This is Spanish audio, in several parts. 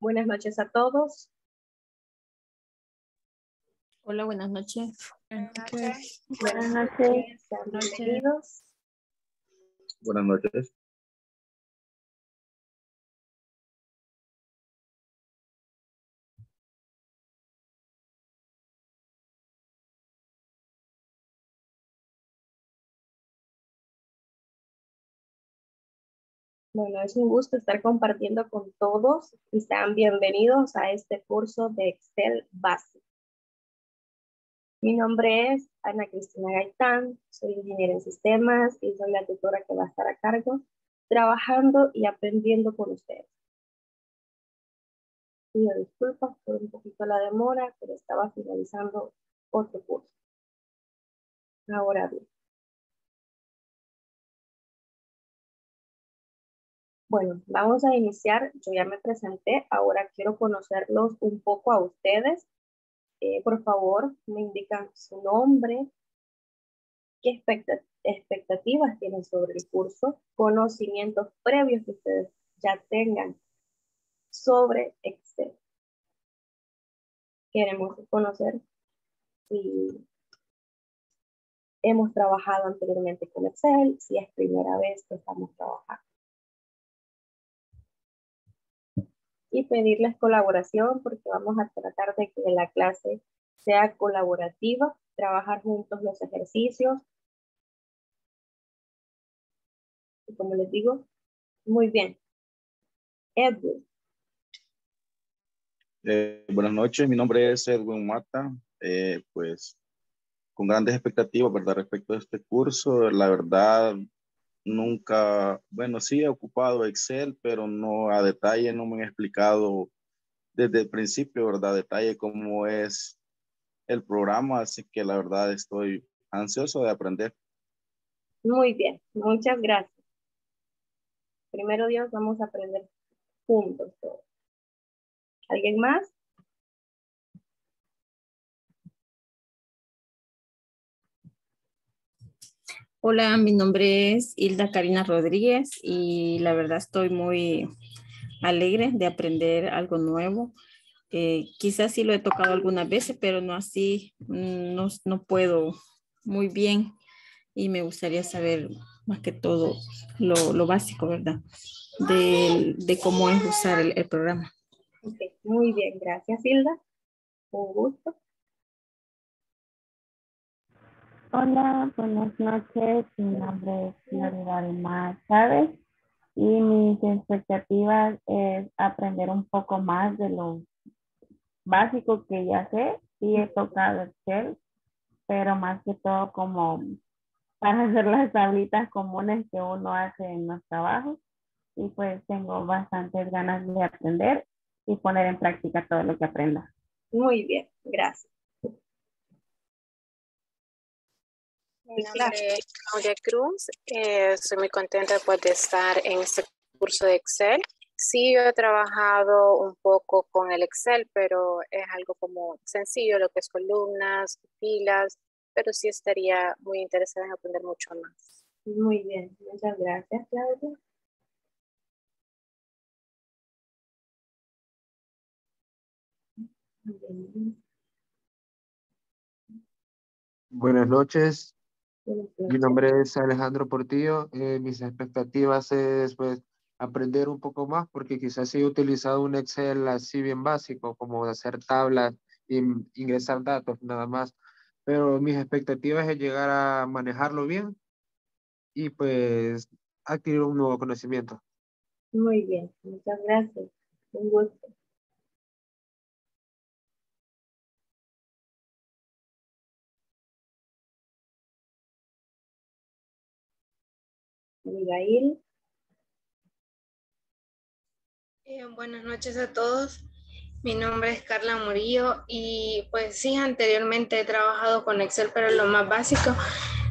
Buenas noches a todos. Hola, buenas noches. Buenas noches. Buenas noches. Bienvenidos. Buenas noches. Bueno, es un gusto estar compartiendo con todos y sean bienvenidos a este curso de Excel básico. Mi nombre es Ana Cristina Gaitán, soy ingeniera en sistemas y soy la tutora que va a estar a cargo trabajando y aprendiendo con ustedes. Pido disculpas por un poquito la demora, pero estaba finalizando otro curso. Ahora bien. Bueno, vamos a iniciar. Yo ya me presenté, ahora quiero conocerlos un poco a ustedes. Eh, por favor, me indican su nombre, qué expectativas tienen sobre el curso, conocimientos previos que ustedes ya tengan sobre Excel. Queremos conocer si hemos trabajado anteriormente con Excel, si es primera vez que estamos trabajando. Y pedirles colaboración porque vamos a tratar de que la clase sea colaborativa, trabajar juntos los ejercicios. Y como les digo, muy bien. Edwin. Eh, buenas noches, mi nombre es Edwin Mata. Eh, pues con grandes expectativas, ¿verdad? Respecto a este curso, la verdad, nunca, bueno, sí he ocupado Excel, pero no a detalle, no me han explicado desde el principio, ¿verdad? detalle cómo es el programa, así que la verdad estoy ansioso de aprender. Muy bien, muchas gracias. Primero Dios, vamos a aprender juntos todos. ¿Alguien más? Hola, mi nombre es Hilda Karina Rodríguez y la verdad estoy muy alegre de aprender algo nuevo. Eh, quizás sí lo he tocado algunas veces, pero no así, mm, no, no, puedo muy bien y me gustaría saber más que todo lo, lo básico, ¿verdad? De, de, cómo es usar el, programa. Muy bien, gracias Hilda. Un gusto. Hola, buenas noches. Mi nombre es Florida Alma Chávez y mis expectativas es aprender un poco más de lo básico que ya sé. Sí he tocado Excel, pero más que todo como para hacer las tablitas comunes que uno hace en los trabajos. Y pues tengo bastantes ganas de aprender y poner en práctica todo lo que aprenda. Muy bien, gracias. Mi nombre es Claudia Cruz. Eh, soy muy contenta pues, de estar en este curso de Excel. Sí, yo he trabajado un poco con el Excel, pero es algo como sencillo, lo que es columnas, filas, pero sí estaría muy interesada en aprender mucho más. Muy bien, muchas gracias, Claudia. Buenas noches, mi nombre es Alejandro Portillo. Eh, mis expectativas es pues aprender un poco más porque quizás he utilizado un Excel así bien básico como hacer tablas e ingresar datos nada más. Pero mis expectativas es llegar a manejarlo bien y pues adquirir un nuevo conocimiento. Muy bien, muchas gracias. Un gusto. Abigail. Eh, buenas noches a todos. Mi nombre es Carla Murillo y pues sí, anteriormente he trabajado con Excel, pero lo más básico.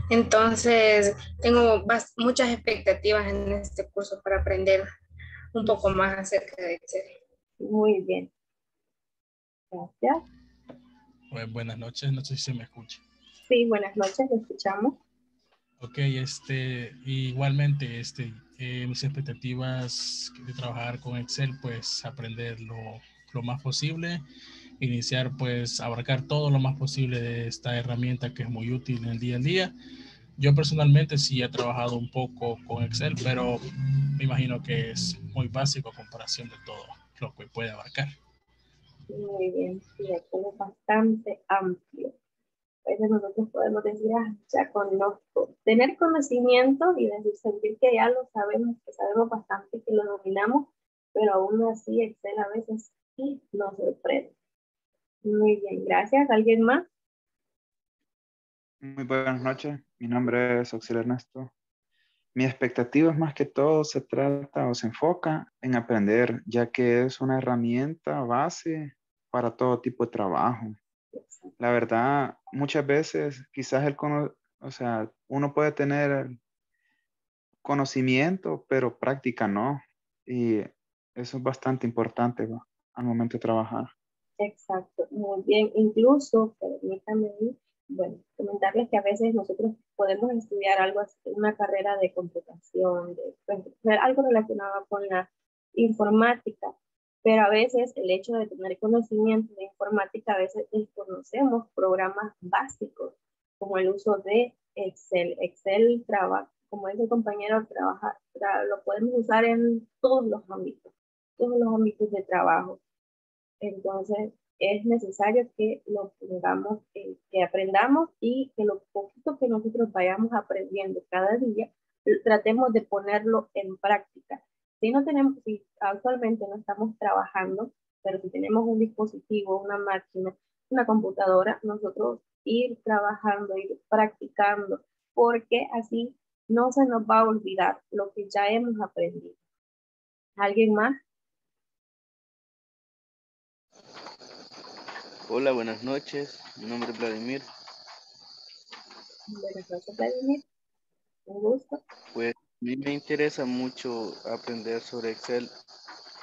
Entonces, tengo muchas expectativas en este curso para aprender un poco más acerca de Excel. Muy bien. Gracias. buenas noches, no sé si se me escucha. Sí, buenas noches, lo escuchamos. Ok, este, igualmente, este, eh, mis expectativas de trabajar con Excel, pues aprenderlo lo más posible, iniciar pues abarcar todo lo más posible de esta herramienta que es muy útil en el día a día. Yo personalmente sí he trabajado un poco con Excel, pero me imagino que es muy básico a comparación de todo lo que puede abarcar. Muy bien, sí, es bastante amplio. Veces nosotros podemos decir, ah, ya conozco. Tener conocimiento y decir, sentir que ya lo sabemos, que sabemos bastante, que lo dominamos, pero aún así Excel a veces y nos sorprende. Muy bien, gracias. ¿Alguien más? Muy buenas noches, mi nombre es Oxil Ernesto. Mi expectativa es más que todo se trata o se enfoca en aprender, ya que es una herramienta base para todo tipo de trabajo. La verdad, muchas veces quizás el o sea, uno puede tener conocimiento, pero práctica no. Y eso es bastante importante. al momento de trabajar. Exacto, muy bien. Incluso, permítanme, bueno, comentarles que a veces nosotros podemos estudiar algo una carrera de computación, de, pues, algo relacionado con la informática, pero a veces el hecho de tener conocimiento de informática, a veces desconocemos programas básicos, como el uso de Excel. Excel como dice el compañero, trabaja, lo podemos usar en todos los ámbitos todos los ámbitos de trabajo. Entonces, es necesario que lo tengamos, eh, que aprendamos y que lo poquito que nosotros vayamos aprendiendo cada día, tratemos de ponerlo en práctica. Si no tenemos, si actualmente no estamos trabajando, pero si tenemos un dispositivo, una máquina, una computadora, nosotros ir trabajando, ir practicando, porque así no se nos va a olvidar lo que ya hemos aprendido. ¿Alguien más? Hola, buenas noches. Mi nombre es Vladimir. Buenas noches, Vladimir. Un gusto. Pues mí me interesa mucho aprender sobre Excel.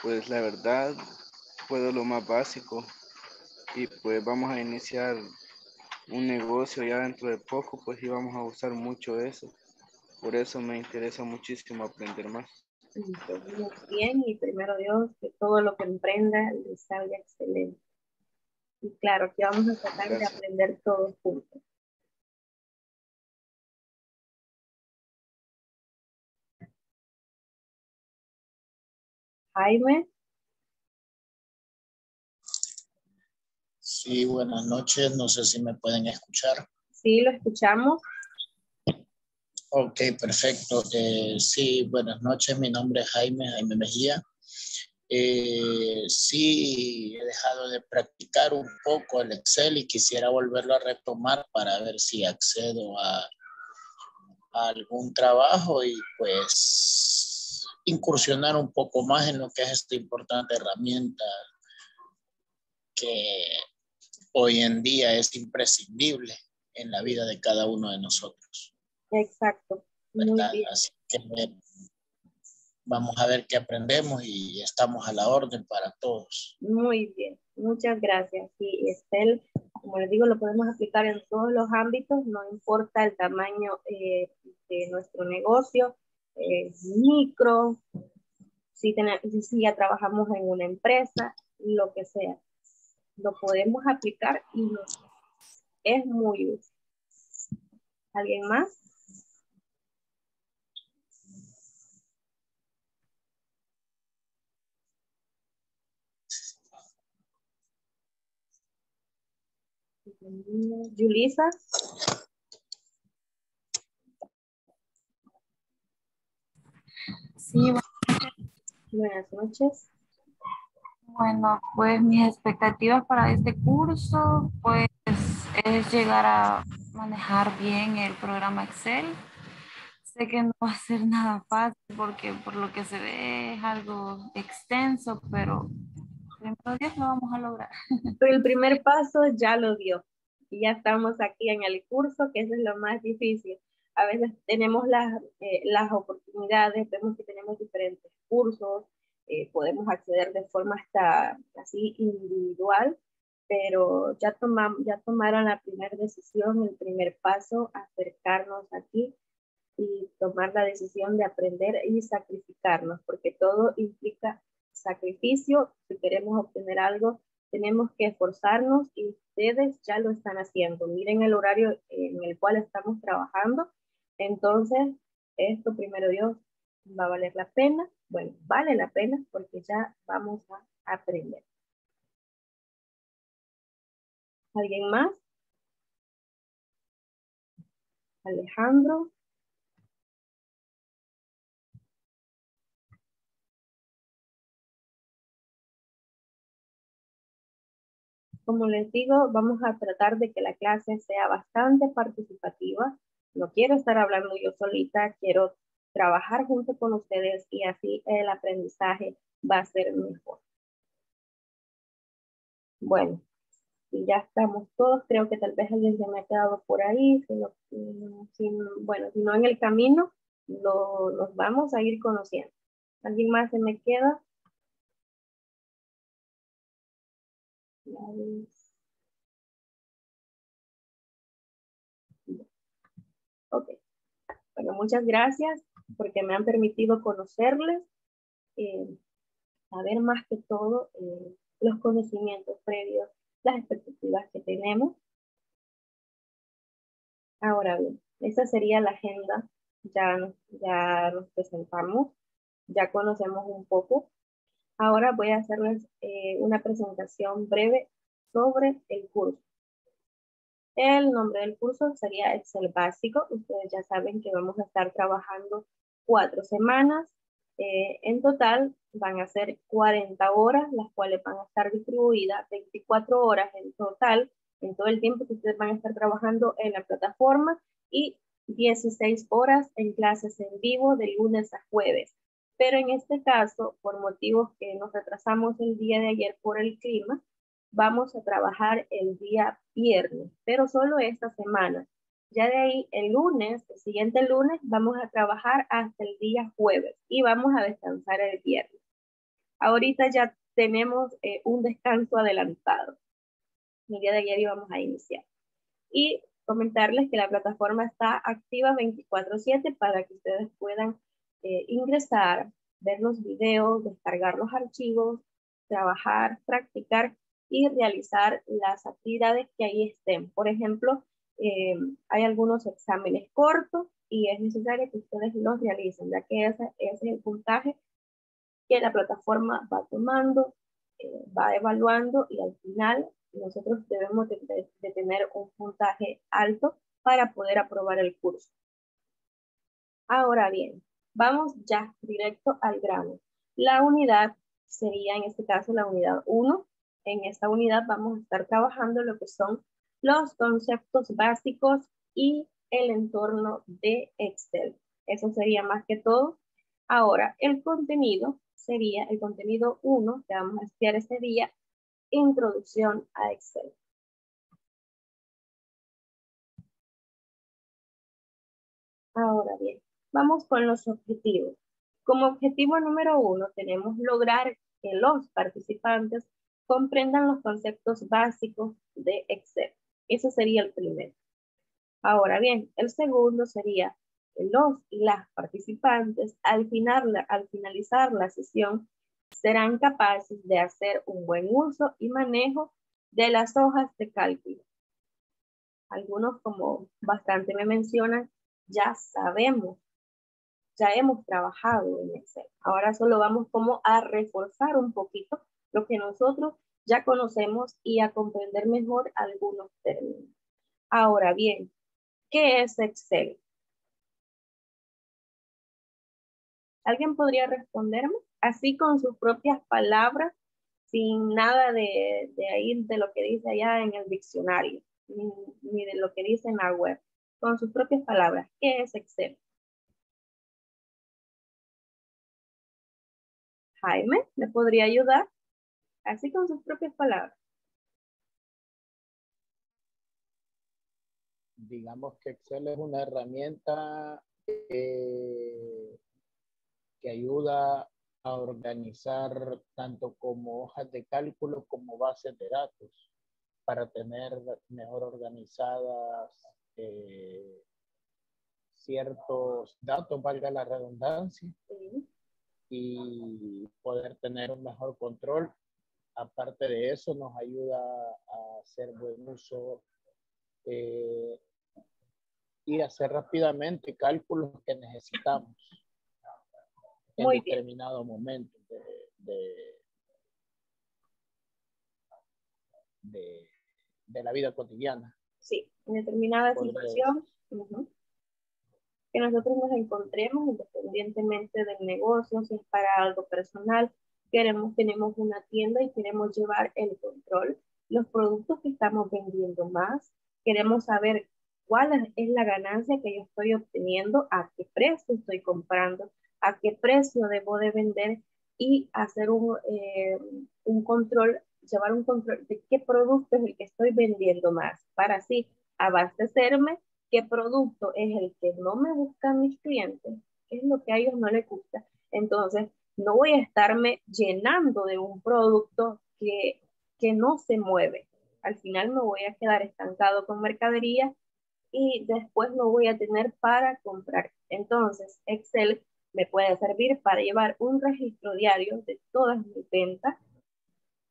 Pues la verdad, puedo lo más básico. Y pues vamos a iniciar un negocio ya dentro de poco, pues íbamos a usar mucho eso. Por eso me interesa muchísimo aprender más. Muy bien, y primero Dios, que todo lo que emprenda les salga excelente. Y claro, que vamos a tratar de aprender todos juntos. Jaime. Sí, buenas noches. No sé si me pueden escuchar. Sí, lo escuchamos. Ok, perfecto. Eh, sí, buenas noches. Mi nombre es Jaime, Jaime Mejía. Eh, sí, he dejado de practicar un poco el Excel y quisiera volverlo a retomar para ver si accedo a, algún trabajo y pues incursionar un poco más en lo que es esta importante herramienta que hoy en día es imprescindible en la vida de cada uno de nosotros. Exacto. Así que vamos a ver qué aprendemos y estamos a la orden para todos. Muy bien, muchas gracias. Y Estel, como les digo, lo podemos aplicar en todos los ámbitos, no importa el tamaño eh, de nuestro negocio, eh, micro, si, si ya trabajamos en una empresa, lo que sea. Lo podemos aplicar y es muy útil. ¿Alguien más? Julisa. Sí, buenas noches. Bueno, pues mis expectativas para este curso, pues es llegar a manejar bien el programa Excel. Sé que no va a ser nada fácil porque por lo que se ve es algo extenso, pero primero Dios lo vamos a lograr. Pero el primer paso ya lo dio. Y ya estamos aquí en el curso, que eso es lo más difícil. A veces tenemos las, eh, las oportunidades, vemos que tenemos diferentes cursos, eh, podemos acceder de forma hasta así individual, pero ya, tomamos, ya tomaron la primera decisión, el primer paso, acercarnos aquí y tomar la decisión de aprender y sacrificarnos, porque todo implica sacrificio. Si queremos obtener algo, tenemos que esforzarnos y ustedes ya lo están haciendo. Miren el horario en el cual estamos trabajando. Entonces, esto primero Dios va a valer la pena. Bueno, vale la pena porque ya vamos a aprender. ¿Alguien más? Alejandro. Como les digo, vamos a tratar de que la clase sea bastante participativa. No quiero estar hablando yo solita, quiero trabajar junto con ustedes y así el aprendizaje va a ser mejor. Bueno, y ya estamos todos, creo que tal vez alguien se me ha quedado por ahí, bueno, si no en el camino, lo, los vamos a ir conociendo. ¿Alguien más se me queda? Ok. Bueno, muchas gracias porque me han permitido conocerles, eh, saber más que todo eh, los conocimientos previos, las expectativas que tenemos. Ahora bien, esa sería la agenda. Ya, ya nos presentamos, ya conocemos un poco Ahora voy a hacerles eh, una presentación breve sobre el curso. El nombre del curso sería Excel básico. Ustedes ya saben que vamos a estar trabajando cuatro semanas. Eh, en total van a ser 40 horas, las cuales van a estar distribuidas 24 horas en total, en todo el tiempo que ustedes van a estar trabajando en la plataforma y 16 horas en clases en vivo de lunes a jueves pero en este caso, por motivos que nos retrasamos el día de ayer por el clima, vamos a trabajar el día viernes, pero solo esta semana. Ya de ahí, el lunes, el siguiente lunes, vamos a trabajar hasta el día jueves y vamos a descansar el viernes. Ahorita ya tenemos eh, un descanso adelantado. El día de ayer íbamos a iniciar. Y comentarles que la plataforma está activa 24/7 para que ustedes puedan eh, ingresar, ver los videos, descargar los archivos, trabajar, practicar y realizar las actividades que ahí estén. Por ejemplo, eh, hay algunos exámenes cortos y es necesario que ustedes los realicen, ya que ese, es el puntaje que la plataforma va tomando, eh, va evaluando y al final nosotros debemos de, tener un puntaje alto para poder aprobar el curso. Ahora bien, Vamos ya directo al grano. La unidad sería en este caso la unidad 1. En esta unidad vamos a estar trabajando lo que son los conceptos básicos y el entorno de Excel. Eso sería más que todo. Ahora, el contenido sería el contenido 1 que vamos a estudiar este día, introducción a Excel. Ahora bien, Vamos con los objetivos. Como objetivo número uno, tenemos lograr que los participantes comprendan los conceptos básicos de Excel. Eso sería el primero. Ahora bien, el segundo sería que los y las participantes al, final, al finalizar la sesión serán capaces de hacer un buen uso y manejo de las hojas de cálculo. Algunos, como bastante me mencionan, ya sabemos ya hemos trabajado en Excel. Ahora solo vamos como a reforzar un poquito lo que nosotros ya conocemos y a comprender mejor algunos términos. Ahora bien, ¿qué es Excel? ¿Alguien podría responderme? Así con sus propias palabras, sin nada de, de ir de lo que dice allá en el diccionario, ni, ni de lo que dice en la web. Con sus propias palabras, ¿qué es Excel? Jaime, ¿me podría ayudar? Así con sus propias palabras. Digamos que Excel es una herramienta eh, que ayuda a organizar tanto como hojas de cálculo como bases de datos para tener mejor organizadas eh, ciertos datos, valga la redundancia, y poder tener un mejor control. Aparte de eso, nos ayuda a hacer buen uso eh, y hacer rápidamente cálculos que necesitamos en determinado momento de, de, de, la vida cotidiana. Sí, en determinada situación que nosotros nos encontremos independientemente del negocio, si es para algo personal, queremos, tenemos una tienda y queremos llevar el control, los productos que estamos vendiendo más, queremos saber cuál es la ganancia que yo estoy obteniendo, a qué precio estoy comprando, a qué precio debo de vender y hacer un, eh, un control, llevar un control de qué producto es el que estoy vendiendo más, para así abastecerme qué producto es el que no me buscan mis clientes, qué es lo que a ellos no les gusta. Entonces, no voy a estarme llenando de un producto que, que no se mueve. Al final me voy a quedar estancado con mercadería y después no voy a tener para comprar. Entonces, Excel me puede servir para llevar un registro diario de todas mis ventas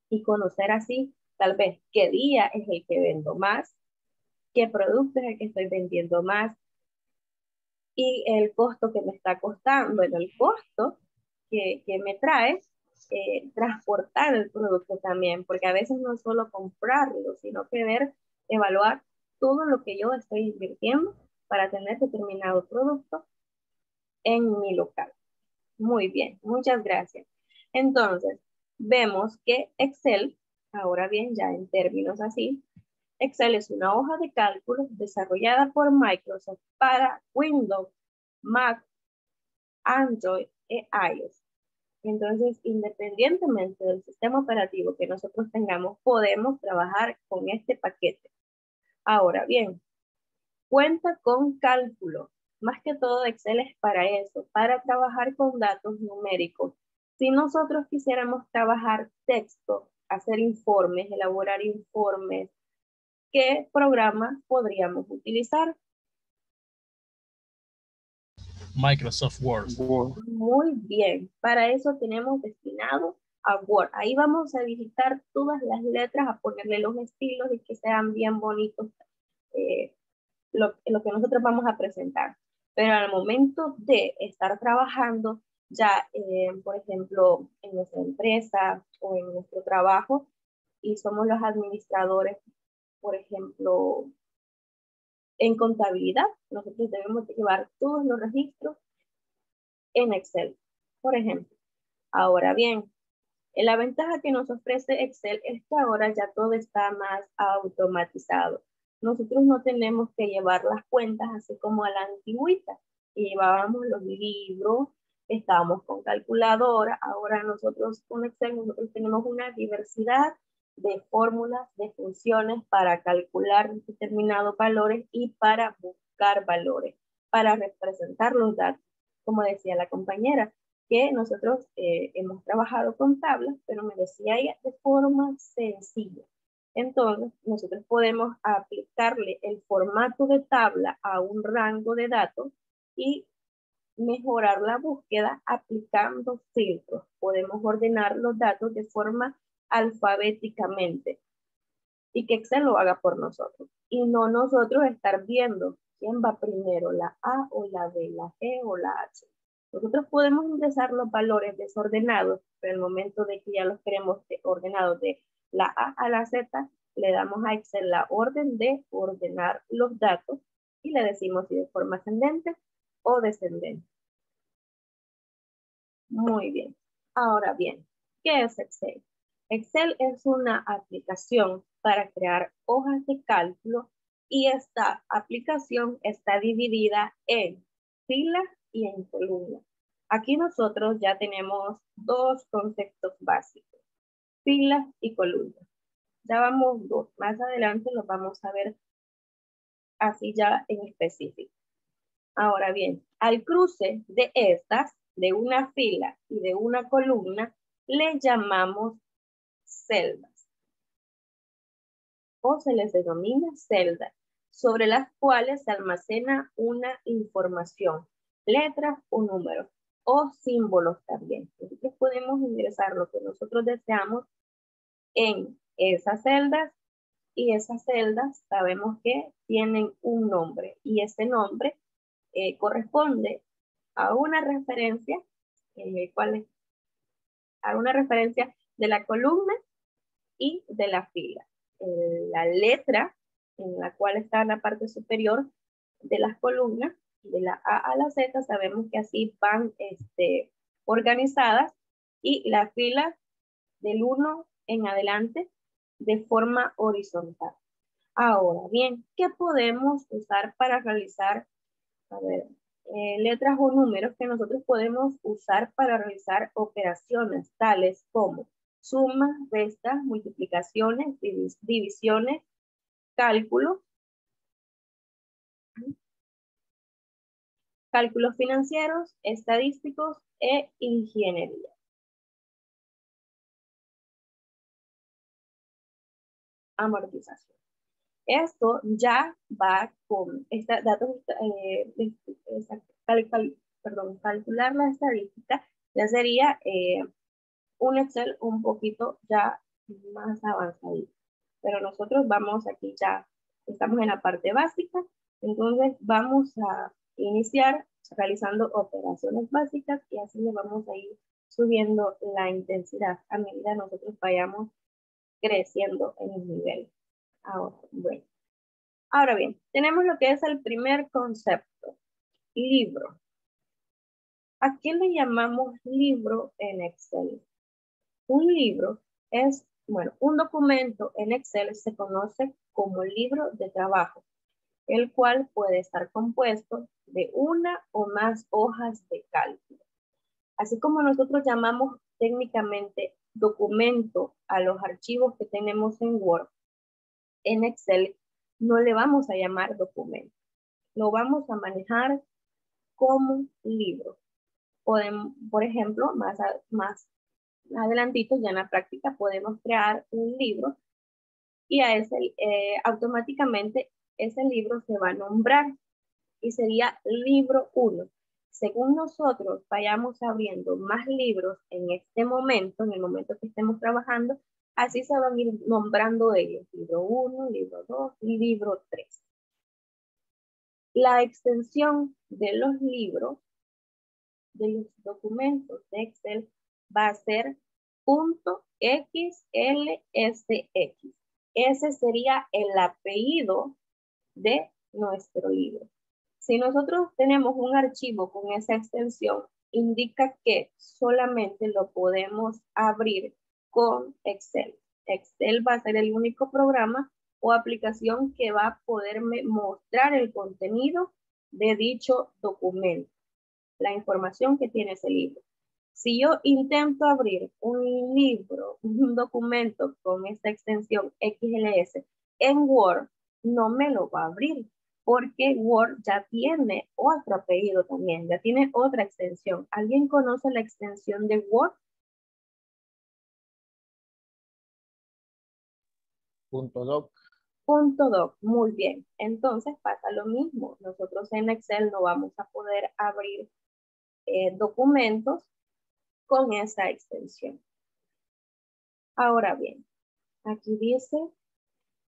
y conocer así tal vez qué día es el que vendo más, qué producto es el que estoy vendiendo más y el costo que me está costando, bueno, el costo que, me trae eh, transportar el producto también, porque a veces no es solo comprarlo, sino que ver, evaluar todo lo que yo estoy invirtiendo para tener determinado producto en mi local. Muy bien, muchas gracias. Entonces, vemos que Excel, ahora bien, ya en términos así, Excel es una hoja de cálculo desarrollada por Microsoft para Windows, Mac, Android e iOS. Entonces, independientemente del sistema operativo que nosotros tengamos, podemos trabajar con este paquete. Ahora bien, cuenta con cálculo. Más que todo, Excel es para eso, para trabajar con datos numéricos. Si nosotros quisiéramos trabajar texto, hacer informes, elaborar informes, ¿qué programa podríamos utilizar? Microsoft Word. Muy bien, para eso tenemos destinado a Word. Ahí vamos a digitar todas las letras, a ponerle los estilos y que sean bien bonitos eh, lo, lo que nosotros vamos a presentar. Pero al momento de estar trabajando ya, eh, por ejemplo, en nuestra empresa o en nuestro trabajo, y somos los administradores por ejemplo, en contabilidad, nosotros debemos llevar todos los registros en Excel, por ejemplo. Ahora bien, la ventaja que nos ofrece Excel es que ahora ya todo está más automatizado. Nosotros no tenemos que llevar las cuentas así como a la antigüita. Llevábamos los libros, estábamos con calculadora, ahora nosotros con Excel nosotros tenemos una diversidad de fórmulas, de funciones para calcular determinados valores y para buscar valores, para representar los datos. Como decía la compañera, que nosotros eh, hemos trabajado con tablas, pero me decía ella de forma sencilla. Entonces, nosotros podemos aplicarle el formato de tabla a un rango de datos y mejorar la búsqueda aplicando filtros. Podemos ordenar los datos de forma alfabéticamente y que Excel lo haga por nosotros y no nosotros estar viendo quién va primero, la A o la B, la G o la H. Nosotros podemos ingresar los valores desordenados, pero el momento de que ya los queremos ordenados de la A a la Z, le damos a Excel la orden de ordenar los datos y le decimos si de forma ascendente o descendente. Muy bien. Ahora bien, ¿qué es Excel? Excel es una aplicación para crear hojas de cálculo y esta aplicación está dividida en filas y en columnas. Aquí nosotros ya tenemos dos conceptos básicos. filas y columnas. Ya vamos. Más adelante los vamos a ver así ya en específico. Ahora bien, al cruce de estas, de una fila y de una columna, le llamamos celdas. O se les denomina celdas, sobre las cuales se almacena una información, letras o números, o símbolos también. Nosotros podemos ingresar lo que nosotros deseamos en esas celdas y esas celdas sabemos que tienen un nombre y ese nombre eh, corresponde a una referencia, eh, ¿cuál es? A una referencia de la columna y de la fila. La letra en la cual está en la parte superior de las columnas, de la A a la Z, sabemos que así van este, organizadas y la fila del 1 en adelante de forma horizontal. Ahora bien, ¿qué podemos usar para realizar, a ver, eh, letras o números que nosotros podemos usar para realizar operaciones tales como sumas, restas, multiplicaciones, divisiones, cálculos, cálculos financieros, estadísticos e ingeniería. Amortización. Esto ya va con esta, datos, eh, perdón, calcular la estadística, ya sería eh, un Excel un poquito ya más avanzado. Pero nosotros vamos aquí ya, estamos en la parte básica, entonces vamos a iniciar realizando operaciones básicas y así le vamos a ir subiendo la intensidad a medida que nosotros vayamos creciendo en el nivel. Ahora, bueno. Ahora bien, tenemos lo que es el primer concepto, libro. ¿A qué le llamamos libro en Excel? Un libro es, bueno, un documento en Excel se conoce como libro de trabajo, el cual puede estar compuesto de una o más hojas de cálculo. Así como nosotros llamamos técnicamente documento a los archivos que tenemos en Word, en Excel no le vamos a llamar documento. Lo vamos a manejar como libro. Podemos, por ejemplo, más, más adelantito, ya en la práctica, podemos crear un libro y a ese, eh, automáticamente ese libro se va a nombrar y sería libro 1. Según nosotros vayamos abriendo más libros en este momento, en el momento que estemos trabajando, así se van a ir nombrando ellos, libro 1, libro 2 y libro 3. La extensión de los libros, de los documentos de Excel, va a ser XLSX. Ese sería el apellido de nuestro libro. Si nosotros tenemos un archivo con esa extensión, indica que solamente lo podemos abrir con Excel. Excel va a ser el único programa o aplicación que va a poderme mostrar el contenido de dicho documento, la información que tiene ese libro. Si yo intento abrir un libro, un documento con esta extensión XLS en Word, no me lo va a abrir porque Word ya tiene otro apellido también, ya tiene otra extensión. ¿Alguien conoce la extensión de Word? Punto doc. Punto doc, muy bien. Entonces pasa lo mismo. Nosotros en Excel no vamos a poder abrir eh, documentos con esa extensión. Ahora bien, aquí dice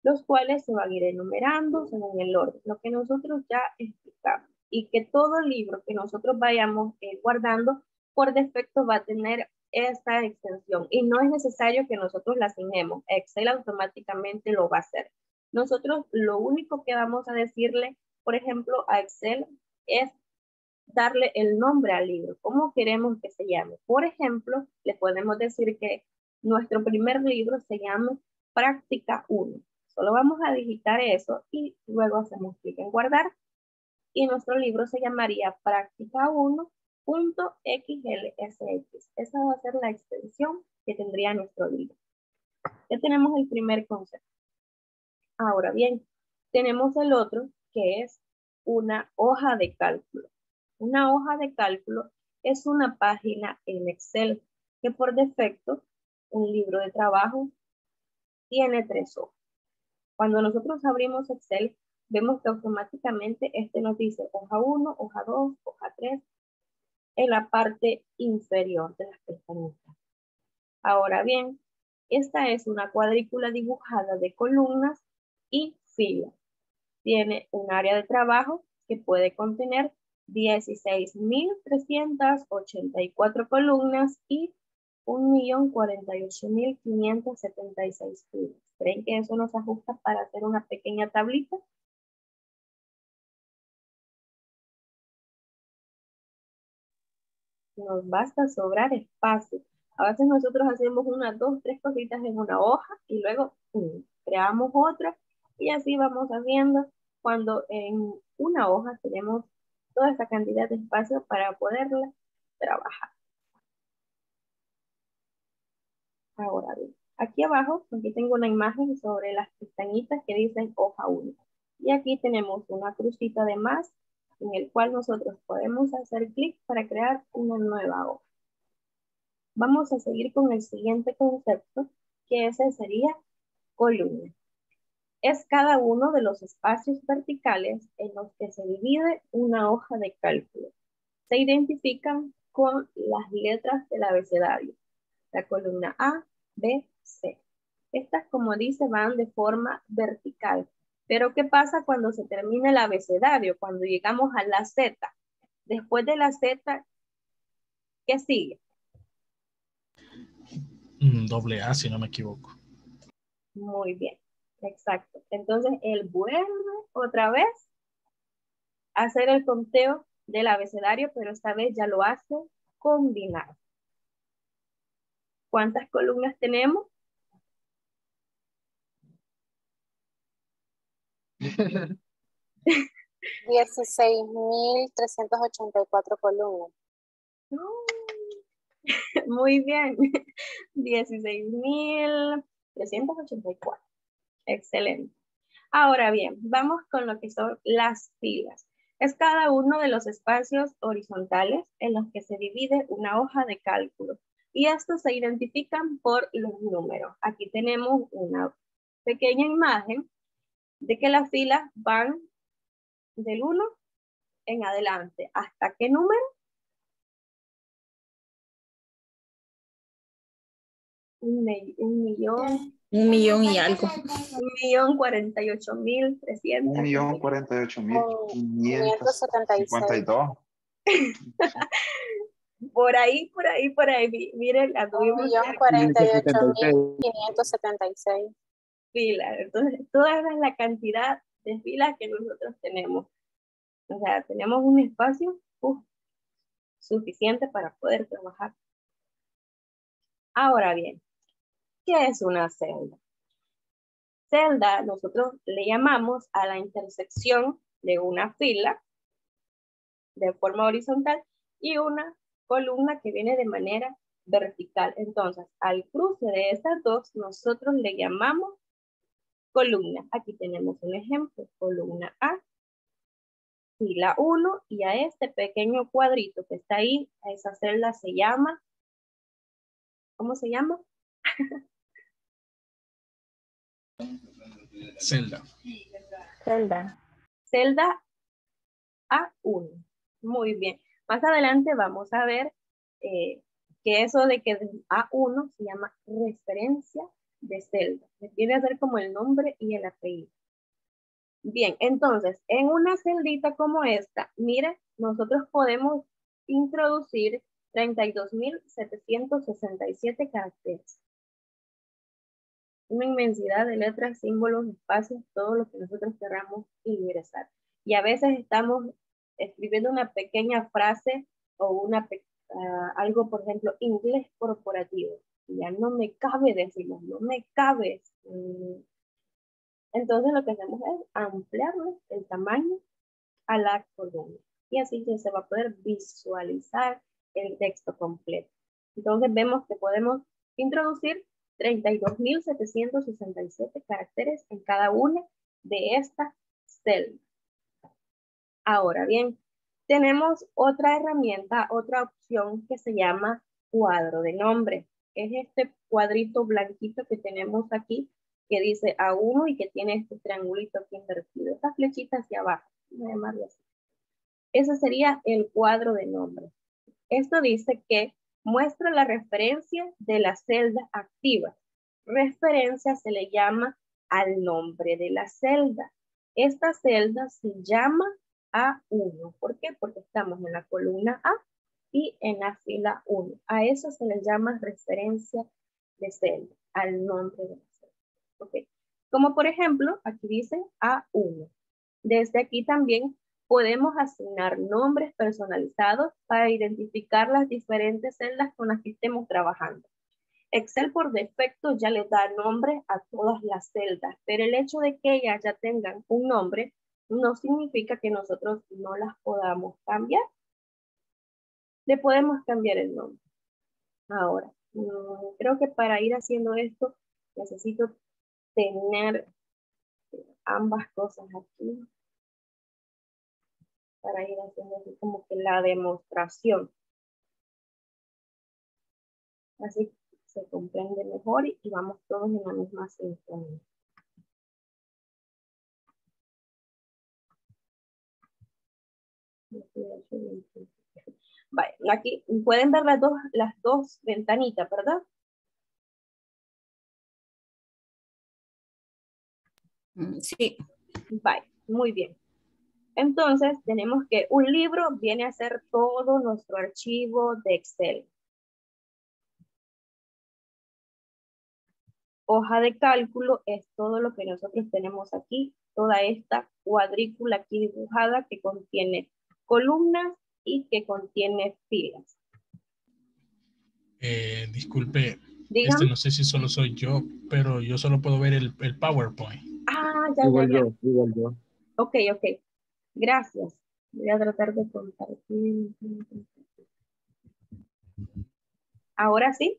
los cuales se van a ir enumerando según el orden, lo que nosotros ya explicamos. Y que todo libro que nosotros vayamos eh, guardando, por defecto va a tener esta extensión. Y no es necesario que nosotros la asignemos. Excel automáticamente lo va a hacer. Nosotros lo único que vamos a decirle, por ejemplo, a Excel es darle el nombre al libro, cómo queremos que se llame. Por ejemplo, le podemos decir que nuestro primer libro se llama Práctica 1. Solo vamos a digitar eso y luego hacemos clic en guardar y nuestro libro se llamaría Práctica 1.xlsx. Esa va a ser la extensión que tendría nuestro libro. Ya tenemos el primer concepto. Ahora bien, tenemos el otro que es una hoja de cálculo. Una hoja de cálculo es una página en Excel que por defecto un libro de trabajo tiene tres hojas. Cuando nosotros abrimos Excel, vemos que automáticamente este nos dice hoja 1, hoja 2, hoja 3, en la parte inferior de las pestañitas. Ahora bien, esta es una cuadrícula dibujada de columnas y filas. Tiene un área de trabajo que puede contener 16.384 columnas y 1.048.576 filas. ¿Creen que eso nos ajusta para hacer una pequeña tablita? Nos basta sobrar espacio. A veces nosotros hacemos unas dos, tres cositas en una hoja y luego creamos otra y así vamos haciendo cuando en una hoja tenemos toda esta cantidad de espacio para poderla trabajar. Ahora bien, aquí abajo, aquí tengo una imagen sobre las pestañitas que dicen hoja 1. Y aquí tenemos una crucita de más en el cual nosotros podemos hacer clic para crear una nueva hoja. Vamos a seguir con el siguiente concepto, que ese sería columna. Es cada uno de los espacios verticales en los que se divide una hoja de cálculo. Se identifican con las letras del abecedario. La columna A, B, C. Estas, como dice, van de forma vertical. Pero, ¿qué pasa cuando se termina el abecedario? Cuando llegamos a la Z. Después de la Z, ¿qué sigue? Mm, doble A, si no me equivoco. Muy bien, exacto. Entonces, él vuelve otra vez a hacer el conteo del abecedario, pero esta vez ya lo hace combinado. ¿Cuántas columnas tenemos? 16.384 columnas. Muy bien. 16.384. Excelente. Ahora bien, vamos con lo que son las filas. Es cada uno de los espacios horizontales en los que se divide una hoja de cálculo y estos se identifican por los números. Aquí tenemos una pequeña imagen de que las filas van del 1 en adelante. ¿Hasta qué número? Un, millón. Un millón y algo. Un millón cuarenta y ocho mil trescientos. Un millón cuarenta y ocho mil quinientos cincuenta y dos. Por ahí, por ahí, por ahí. Miren, la tuvimos. 1.048.576 filas. Entonces, toda es la cantidad de filas que nosotros tenemos. O sea, tenemos un espacio suficiente para poder trabajar. Ahora bien, ¿qué es una celda? Celda, nosotros le llamamos a la intersección de una fila de forma horizontal y una columna que viene de manera vertical. Entonces, al cruce de estas dos, nosotros le llamamos columna. Aquí tenemos un ejemplo, columna A, fila 1, y a este pequeño cuadrito que está ahí, a esa celda se llama, ¿cómo se llama? Celda. Celda. Celda A1. Muy bien. Más adelante vamos a ver eh, que eso de que A1 se llama referencia de celda. Viene a ser como el nombre y el apellido. Bien, entonces, en una celdita como esta, mire, nosotros podemos introducir 32.767 caracteres. Una inmensidad de letras, símbolos, espacios, todo lo que nosotros queramos ingresar. Y a veces estamos escribiendo una pequeña frase o una, ah, algo, por ejemplo, inglés corporativo. Ya no me cabe decirlo, no me cabe. Mm. Entonces lo que hacemos es ampliarle el tamaño a la columna. Y así ya se va a poder visualizar el texto completo. Entonces vemos que podemos introducir 32.767 caracteres en cada una de estas celdas. Ahora bien, tenemos otra herramienta, otra opción que se llama cuadro de nombre. Es este cuadrito blanquito que tenemos aquí que dice A1 y que tiene este triangulito aquí invertido. Esta flechita hacia abajo. Ese sería el cuadro de nombre. Esto dice que muestra la referencia de la celda activa. Referencia se le llama al nombre de la celda. Esta celda se llama A1. ¿Por qué? Porque estamos en la columna A y en la fila 1. A eso se le llama referencia de celda, al nombre de la celda. ¿Ok? Como por ejemplo, aquí dice A1. Desde aquí también podemos asignar nombres personalizados para identificar las diferentes celdas con las que estemos trabajando. Excel por defecto ya le da nombre a todas las celdas, pero el hecho de que ellas ya tengan un nombre no significa que nosotros no las podamos cambiar. Le podemos cambiar el nombre. Ahora, mm, creo que para ir haciendo esto necesito tener ambas cosas aquí para ir haciendo así como que la demostración. Así se comprende mejor y, vamos todos en la misma sintonía. Vale, aquí pueden ver las dos, las dos ventanitas, ¿verdad? Mm, sí. Vale, muy bien. Entonces, tenemos que un libro viene a ser todo nuestro archivo de Excel. Hoja de cálculo es todo lo que nosotros tenemos aquí, toda esta cuadrícula aquí dibujada que contiene columnas y que contiene filas. Eh, disculpe, este no sé si solo soy yo, pero yo solo puedo ver el, PowerPoint. Ah, ya, igual ya, Yo, igual yo. Ok, ok. Gracias. Voy a tratar de compartir. ¿Ahora sí?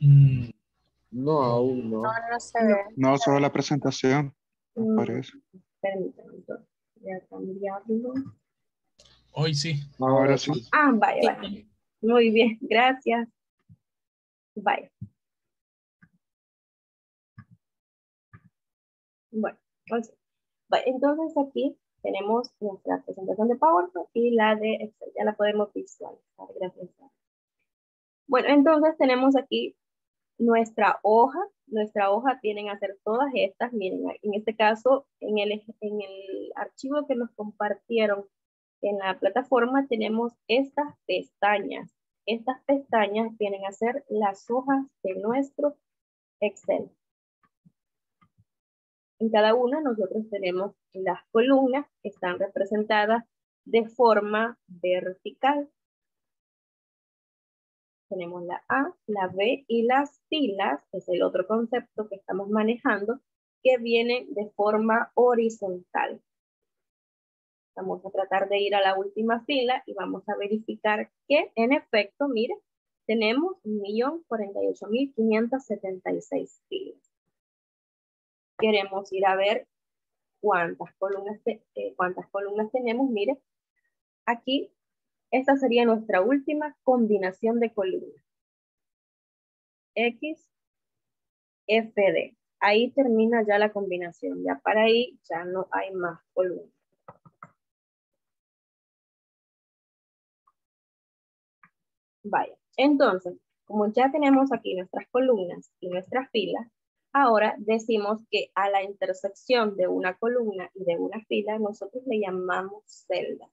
Mm. No, aún no. No, no se ve. No, solo la presentación. Mm. Parece. Permítame. Voy a cambiarlo. Hoy sí. Ahora sí. Ah, vaya, vaya. Muy bien, gracias. Vaya. Bueno, entonces, aquí tenemos nuestra presentación de PowerPoint y la de Excel. Ya la podemos visualizar. Gracias. Bueno, entonces tenemos aquí nuestra hoja. Nuestra hoja tienen a ser todas estas. Miren, en este caso, en el, en el archivo que nos compartieron en la plataforma, tenemos estas pestañas. Estas pestañas vienen a ser las hojas de nuestro Excel. En cada una nosotros tenemos las columnas que están representadas de forma vertical. Tenemos la A, la B y las filas, que es el otro concepto que estamos manejando, que vienen de forma horizontal. Vamos a tratar de ir a la última fila y vamos a verificar que en efecto, mire, tenemos 1.048.576 filas queremos ir a ver cuántas columnas, eh, cuántas columnas tenemos. Mire, aquí esta sería nuestra última combinación de columnas. X, F, D. Ahí termina ya la combinación. Ya para ahí ya no hay más columnas. Vaya. Entonces, como ya tenemos aquí nuestras columnas y nuestras filas, Ahora decimos que a la intersección de una columna y de una fila nosotros le llamamos celda.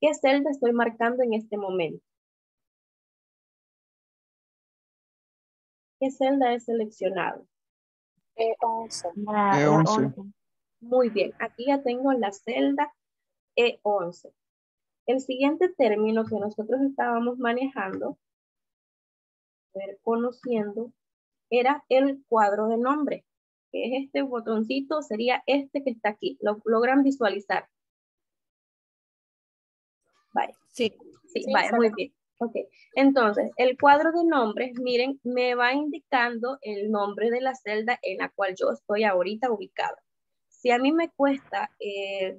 ¿Qué celda estoy marcando en este momento? ¿Qué celda he seleccionado? E11. E11. Muy bien, aquí ya tengo la celda E11. El siguiente término que nosotros estábamos manejando, ver, conociendo, era el cuadro de nombre, que es este botoncito, sería este que está aquí. ¿Lo logran visualizar? Vale. Sí. Sí, vale, muy bien. Ok, entonces el cuadro de nombres, miren, me va indicando el nombre de la celda en la cual yo estoy ahorita ubicada. Si a mí me cuesta eh,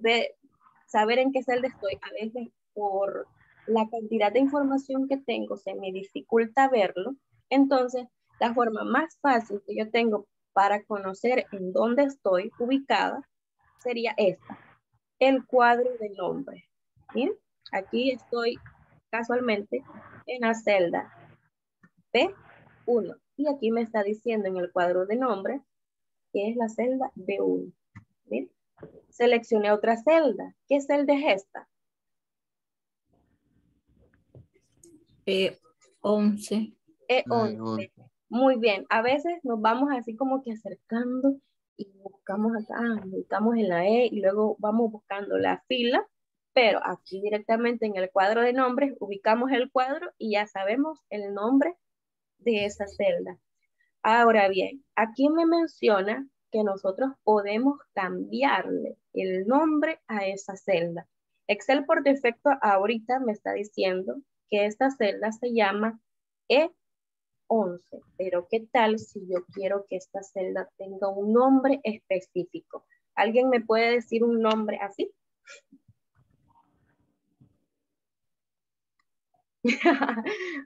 saber en qué celda estoy, a veces por la cantidad de información que tengo se me dificulta verlo, entonces la forma más fácil que yo tengo para conocer en dónde estoy ubicada sería esta, el cuadro de nombres. ¿Bien? Aquí estoy casualmente en la celda B1. Y aquí me está diciendo en el cuadro de nombre que es la celda B1. ¿Bien? Seleccioné otra celda. ¿Qué celda es esta? E11. E11. Muy bien. A veces nos vamos así como que acercando y buscamos acá, buscamos en la E y luego vamos buscando la fila pero aquí directamente en el cuadro de nombres ubicamos el cuadro y ya sabemos el nombre de esa celda. Ahora bien, aquí me menciona que nosotros podemos cambiarle el nombre a esa celda. Excel por defecto ahorita me está diciendo que esta celda se llama E11, pero ¿qué tal si yo quiero que esta celda tenga un nombre específico? ¿Alguien me puede decir un nombre así?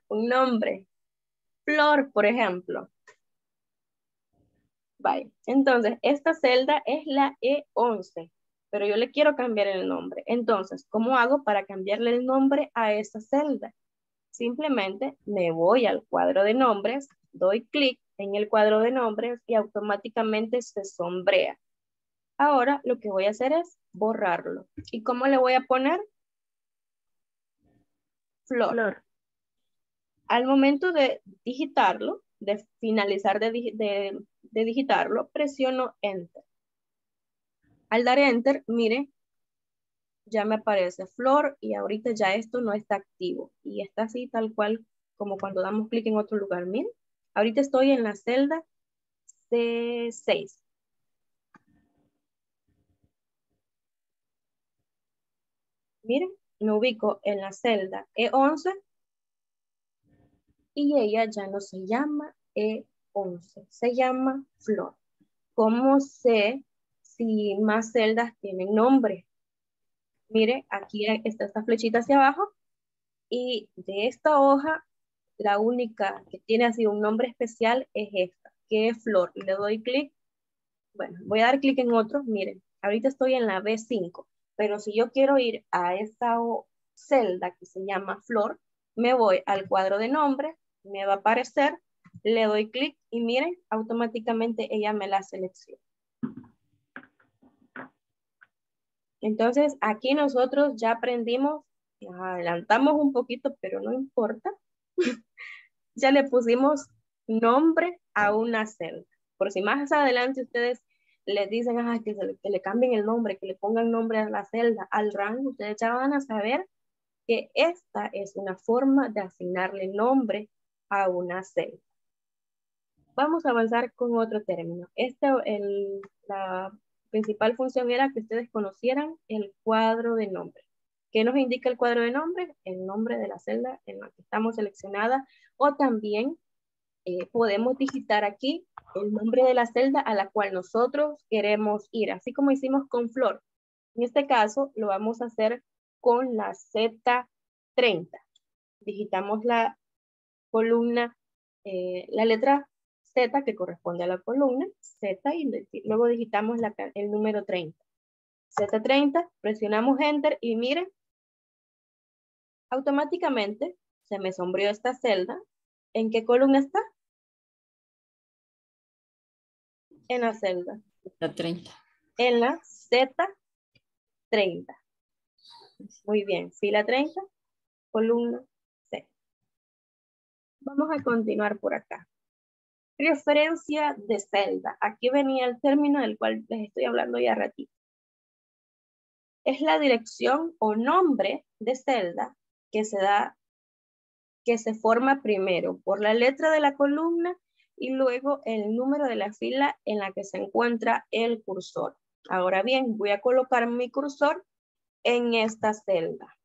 un nombre. Flor, por ejemplo. Vale. Entonces, esta celda es la E11, pero yo le quiero cambiar el nombre. Entonces, ¿cómo hago para cambiarle el nombre a esa celda? Simplemente me voy al cuadro de nombres, doy clic en el cuadro de nombres y automáticamente se sombrea. Ahora lo que voy a hacer es borrarlo. ¿Y cómo le voy a poner? flor. Al momento de digitarlo, de finalizar de, de digitarlo, presiono Enter. Al dar Enter, mire, ya me aparece flor y ahorita ya esto no está activo. Y está así tal cual como cuando damos clic en otro lugar. Miren, ahorita estoy en la celda C6. Miren, me ubico en la celda E11 y ella ya no se llama E11, se llama Flor. ¿Cómo sé si más celdas tienen nombre? Mire, aquí está esta flechita hacia abajo y de esta hoja, la única que tiene así un nombre especial es esta, que es Flor. Le doy clic. Bueno, voy a dar clic en otro. Miren, ahorita estoy en la B5. Pero si yo quiero ir a esa celda que se llama flor, me voy al cuadro de nombre, me va a aparecer, le doy clic y miren, automáticamente ella me la selecciona. Entonces, aquí nosotros ya aprendimos, adelantamos un poquito, pero no importa. ya le pusimos nombre a una celda. Por si más adelante ustedes les dicen que, que, le cambien el nombre, que le pongan nombre a la celda, al rango, ustedes ya van a saber que esta es una forma de asignarle nombre a una celda. Vamos a avanzar con otro término. Este, el, la principal función era que ustedes conocieran el cuadro de nombre. ¿Qué nos indica el cuadro de nombre? El nombre de la celda en la que estamos seleccionada o también eh, podemos digitar aquí el nombre de la celda a la cual nosotros queremos ir, así como hicimos con Flor. En este caso, lo vamos a hacer con la Z30. Digitamos la columna, eh, la letra Z que corresponde a la columna, Z, y luego digitamos el número 30. Z30, presionamos Enter y miren, automáticamente se me sombreó esta celda. ¿En qué columna está? en la celda? La 30. En la Z30. Muy bien, fila 30, columna C. Vamos a continuar por acá. Referencia de celda. Aquí venía el término del cual les estoy hablando ya ratito. Es la dirección o nombre de celda que se da, que se forma primero por la letra de la columna y luego el número de la fila en la que se encuentra el cursor. Ahora bien, voy a colocar mi cursor en esta celda.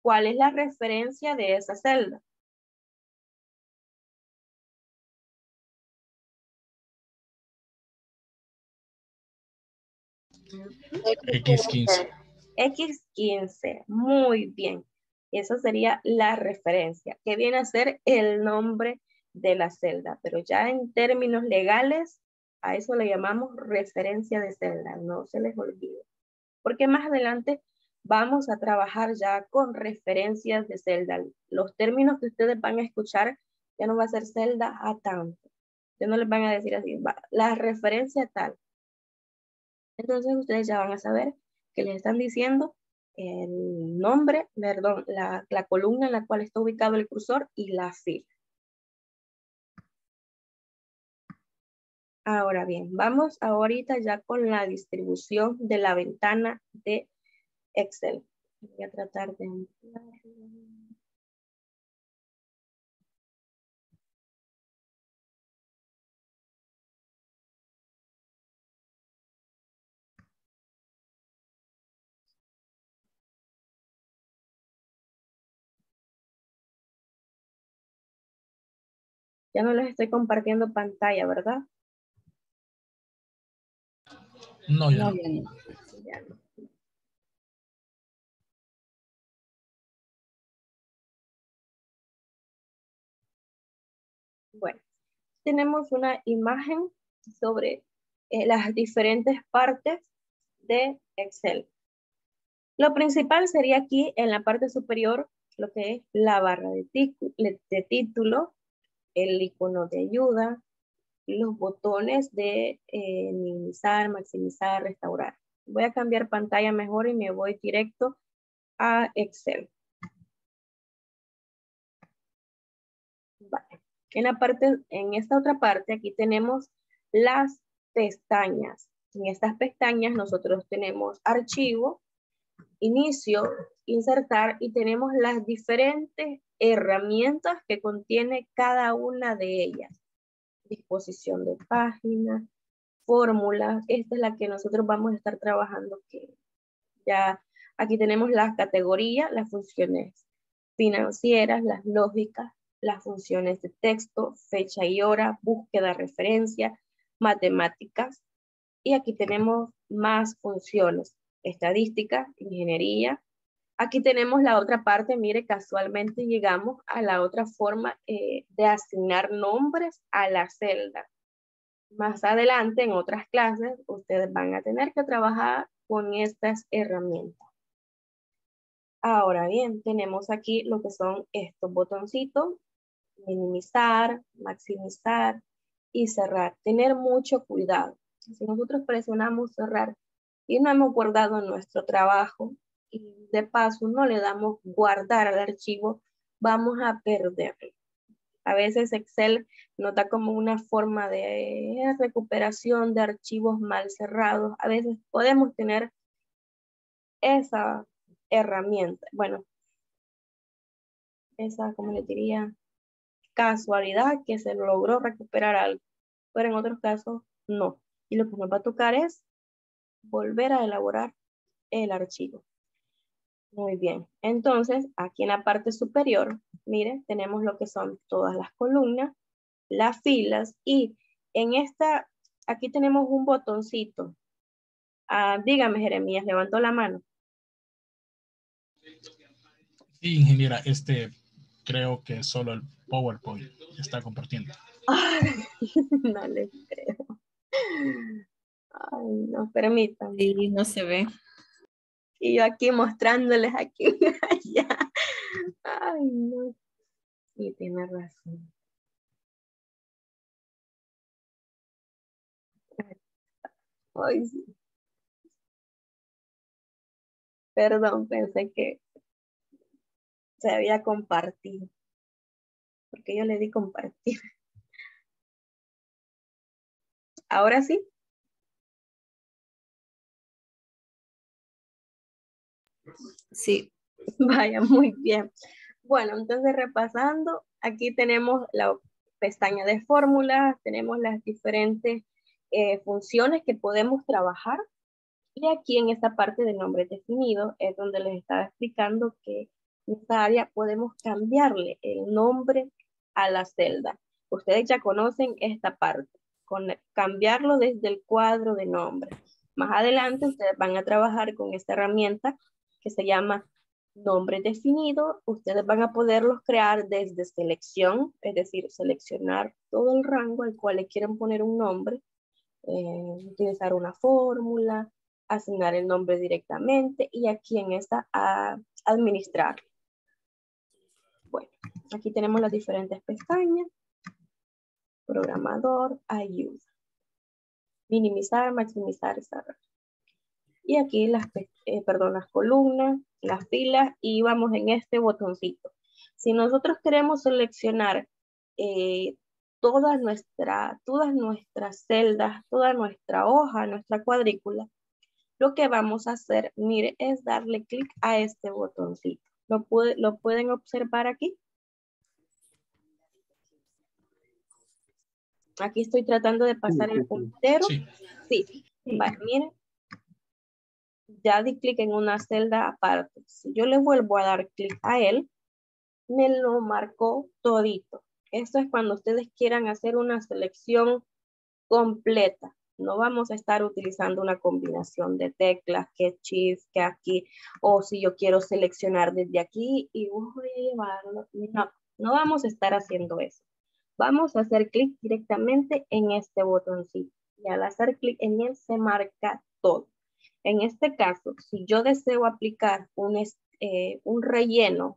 cuál es la referencia de esa celda. X15. X15, muy bien. Esa sería la referencia, que viene a ser el nombre de la celda, pero ya en términos legales, a eso le llamamos referencia de celda, no se les olvide. Porque más adelante vamos a trabajar ya con referencias de celda. Los términos que ustedes van a escuchar ya no va a ser celda a tanto. Ya no les van a decir así, la referencia tal. Entonces ustedes ya van a saber que les están diciendo el nombre, perdón, la, columna en la cual está ubicado el cursor y la fila. Ahora bien, vamos ahorita ya con la distribución de la ventana de Excel. Voy a tratar de Ya no les estoy compartiendo pantalla, ¿verdad? No, ya no. Bueno, tenemos una imagen sobre eh, las diferentes partes de Excel. Lo principal sería aquí en la parte superior lo que es la barra de, de título, el icono de ayuda, los botones de eh, minimizar, maximizar, restaurar. Voy a cambiar pantalla mejor y me voy directo a Excel. En, la parte, en esta otra parte aquí tenemos las pestañas. En estas pestañas nosotros tenemos archivo, inicio, insertar y tenemos las diferentes herramientas que contiene cada una de ellas. Disposición de páginas, fórmulas. Esta es la que nosotros vamos a estar trabajando. Que ya aquí tenemos las categorías, las funciones financieras, las lógicas, las funciones de texto, fecha y hora, búsqueda, referencia, matemáticas. Y aquí tenemos más funciones, estadística, ingeniería, Aquí tenemos la otra parte, mire, casualmente llegamos a la otra forma eh, de asignar nombres a la celda. Más adelante, en otras clases, ustedes van a tener que trabajar con estas herramientas. Ahora bien, tenemos aquí lo que son estos botoncitos, minimizar, maximizar y cerrar. Tener mucho cuidado. Si nosotros presionamos cerrar y no hemos guardado nuestro trabajo, y de paso no le damos guardar al archivo, vamos a perderlo. A veces Excel nota como una forma de recuperación de archivos mal cerrados. A veces podemos tener esa herramienta. Bueno, esa, como le diría, casualidad que se logró recuperar algo. Pero en otros casos, no. Y lo que nos va a tocar es volver a elaborar el archivo. Muy bien. Entonces, aquí en la parte superior, mire, tenemos lo que son todas las columnas, las filas y en esta, aquí tenemos un botoncito. Ah, dígame, Jeremías, levantó la mano. Sí, ingeniera, este creo que solo el PowerPoint está compartiendo. no le creo. Ay, no, permítanme. Sí, no se ve. Y yo aquí mostrándoles aquí allá. Ay, no. Y tiene razón. Ay, sí. Perdón, pensé que se había compartido. Porque yo le di compartir. Ahora sí. Sí. Vaya, muy bien. Bueno, entonces repasando, aquí tenemos la pestaña de fórmulas, tenemos las diferentes eh, funciones que podemos trabajar. Y aquí en esta parte de nombre definido es donde les estaba explicando que en esta área podemos cambiarle el nombre a la celda. Ustedes ya conocen esta parte, con cambiarlo desde el cuadro de nombre. Más adelante ustedes van a trabajar con esta herramienta que se llama nombre definido. Ustedes van a poderlos crear desde selección, es decir, seleccionar todo el rango al cual le quieren poner un nombre, eh, utilizar una fórmula, asignar el nombre directamente y aquí en esta a administrar. Bueno, aquí tenemos las diferentes pestañas. Programador, ayuda. Minimizar, maximizar, cerrar. Y aquí las, eh, perdón, las columnas, las filas y vamos en este botoncito. Si nosotros queremos seleccionar eh, todas, nuestra, todas nuestras celdas, toda nuestra hoja, nuestra cuadrícula, lo que vamos a hacer, mire, es darle clic a este botoncito. ¿Lo, puede, ¿Lo pueden observar aquí? Aquí estoy tratando de pasar el puntero. Sí. sí. miren. Ya di clic en una celda aparte. Si yo le vuelvo a dar clic a él, me lo marcó todito. Esto es cuando ustedes quieran hacer una selección completa. No vamos a estar utilizando una combinación de teclas, que shift, que aquí, o si yo quiero seleccionar desde aquí y voy a llevarlo. No, no vamos a estar haciendo eso. Vamos a hacer clic directamente en este botoncito y al hacer clic en él se marca todo. En este caso, si yo deseo aplicar un, eh, un relleno,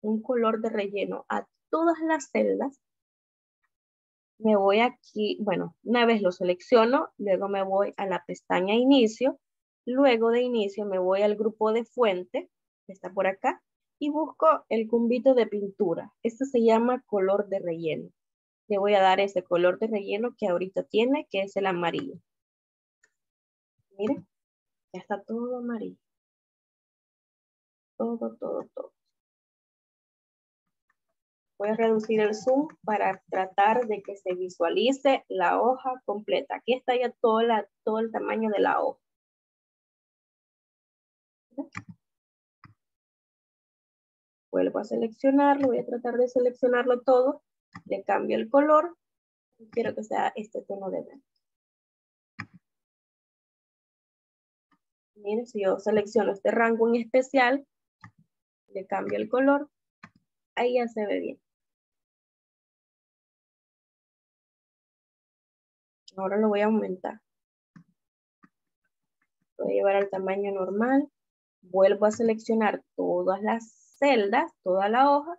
un color de relleno a todas las celdas, me voy aquí, bueno, una vez lo selecciono, luego me voy a la pestaña inicio, luego de inicio me voy al grupo de fuente, que está por acá, y busco el cumbito de pintura. Este se llama color de relleno. Le voy a dar ese color de relleno que ahorita tiene, que es el amarillo. Miren, ya está todo amarillo. Todo, todo, todo. Voy a reducir el zoom para tratar de que se visualice la hoja completa. Aquí está ya todo, el tamaño de la hoja. Vuelvo a seleccionarlo, voy a tratar de seleccionarlo todo. Le cambio el color. Quiero que sea este tono de verde. Miren, si yo selecciono este rango en especial, le cambio el color, ahí ya se ve bien. Ahora lo voy a aumentar. Voy a llevar al tamaño normal. Vuelvo a seleccionar todas las celdas, toda la hoja.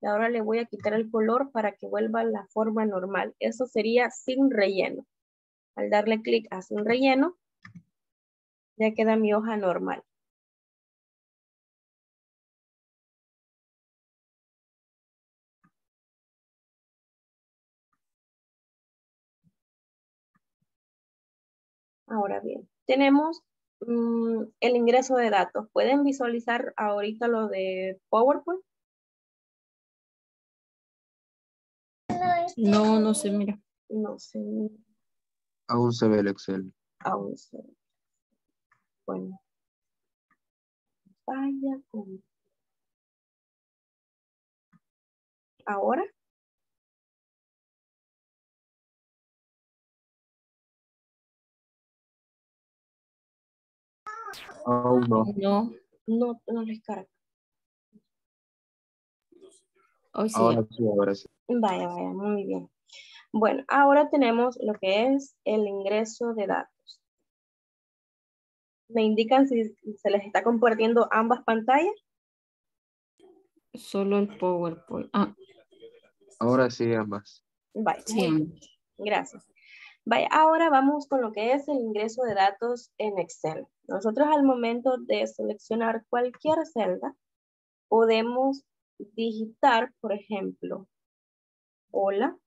Y ahora le voy a quitar el color para que vuelva a la forma normal. Eso sería sin relleno. Al darle clic a sin relleno, ya queda mi hoja normal. Ahora bien, tenemos mm, el ingreso de datos. ¿Pueden visualizar ahorita lo de PowerPoint? No, no se mira. No se Aún se ve el Excel. Aún se ve. Bueno. Vaya con... Ahora. Oh, no. No, no, no les carga. Hoy sí. Ahora sí, ahora sí. Vaya, vaya, muy bien. Bueno, ahora tenemos lo que es el ingreso de datos. ¿Me indican si se les está compartiendo ambas pantallas? Solo el PowerPoint. Ah. Ahora sí, ambas. Vaya. Sí. Gracias. Vaya, ahora vamos con lo que es el ingreso de datos en Excel. Nosotros al momento de seleccionar cualquier celda, podemos digitar, por ejemplo, hola,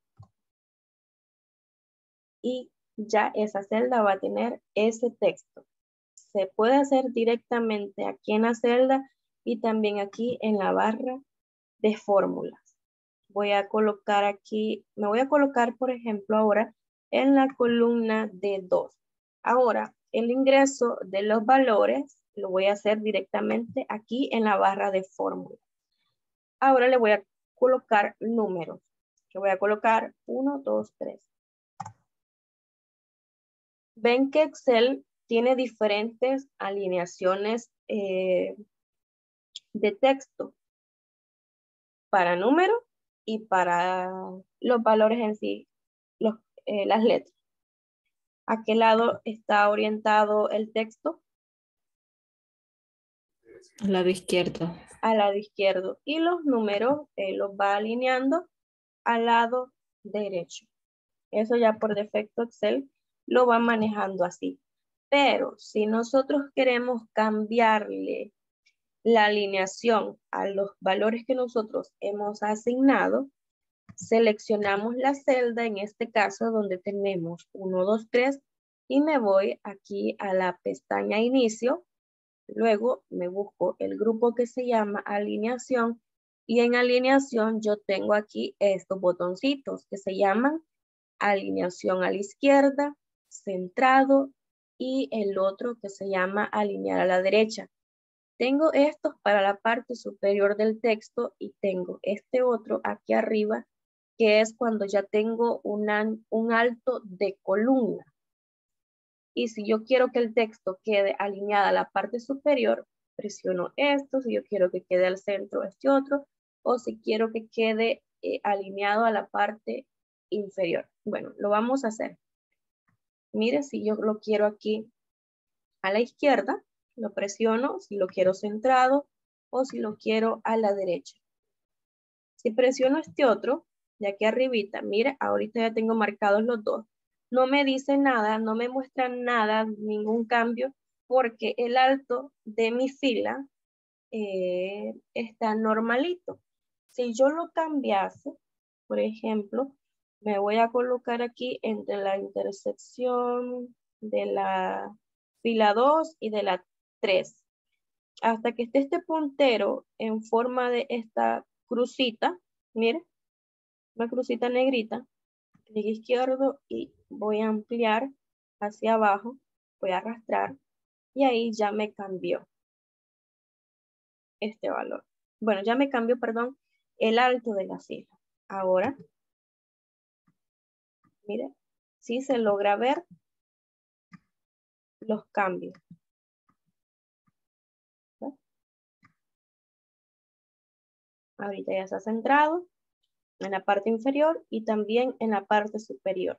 y ya esa celda va a tener ese texto. Se puede hacer directamente aquí en la celda y también aquí en la barra de fórmulas. Voy a colocar aquí, me voy a colocar, por ejemplo, ahora en la columna de 2. Ahora, el ingreso de los valores lo voy a hacer directamente aquí en la barra de fórmula. Ahora le voy a colocar números. Le voy a colocar 1, 2, 3. Ven que Excel tiene diferentes alineaciones eh, de texto para número y para los valores en sí, eh, las letras. ¿A qué lado está orientado el texto? Al lado izquierdo. Al lado izquierdo. Y los números eh, los va alineando al lado derecho. Eso ya por defecto Excel lo va manejando así. Pero si nosotros queremos cambiarle la alineación a los valores que nosotros hemos asignado, seleccionamos la celda, en este caso donde tenemos 1, 2, 3, y me voy aquí a la pestaña inicio. Luego me busco el grupo que se llama alineación y en alineación yo tengo aquí estos botoncitos que se llaman alineación a la izquierda, centrado y el otro que se llama alinear a la derecha. Tengo estos para la parte superior del texto y tengo este otro aquí arriba que es cuando ya tengo un alto de columna. Y si yo quiero que el texto quede alineado a la parte superior, presiono esto. Si yo quiero que quede al centro, este otro. O si quiero que quede eh, alineado a la parte inferior. Bueno, lo vamos a hacer. Mire, si yo lo quiero aquí a la izquierda, lo presiono. Si lo quiero centrado o si lo quiero a la derecha. Si presiono este otro, de aquí arribita, mire, ahorita ya tengo marcados los dos. No me dice nada, no me muestra nada, ningún cambio, porque el alto de mi fila eh, está normalito. Si yo lo cambiase, por ejemplo, me voy a colocar aquí entre la intersección de la fila 2 y de la 3. Hasta que esté este puntero en forma de esta crucita, mire, una crucita negrita, clic izquierdo y voy a ampliar hacia abajo, voy a arrastrar y ahí ya me cambió este valor. Bueno, ya me cambió, perdón, el alto de la fila. Ahora, mire, si se logra ver los cambios. Ahorita ya está centrado en la parte inferior y también en la parte superior.